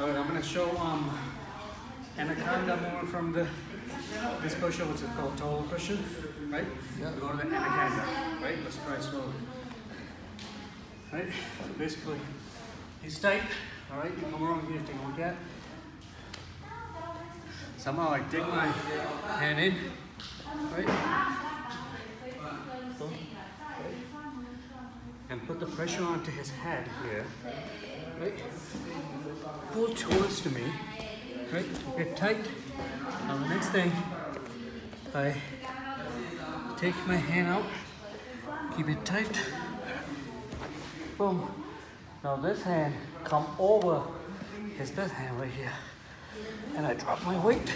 All right, I'm gonna show um anaconda movement from the this position, which is called turtle position, right? Yeah. Go to the anaconda, right? Let's try slowly. Right? So basically, he's tight. All right, you come around here, take a look at. Somehow I dig my hand in. Right? And put the pressure onto his head here, right? Pull towards to me, right? Get tight. Now the next thing, I take my hand out, keep it tight. Boom. Now this hand come over his this hand right here. And I drop my weight.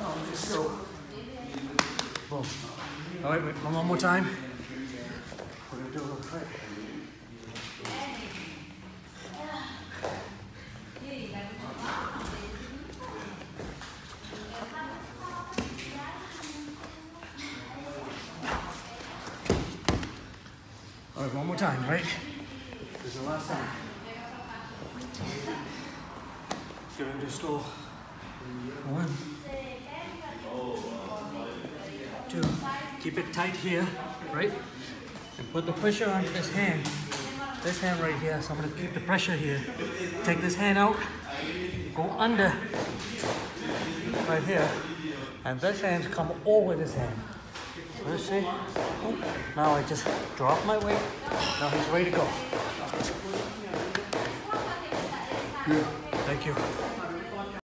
Oh, go. Boom. All right, wait, one more time. All right, one more time, right? This is the last time. Get into store. One. Two. Keep it tight here, right? And put the pressure on this hand. This hand right here. So I'm gonna keep the pressure here. Take this hand out. Go under. Right here. And this hand come over this hand. Let's see. Oh, now I just drop my weight. Now he's ready to go. Thank you.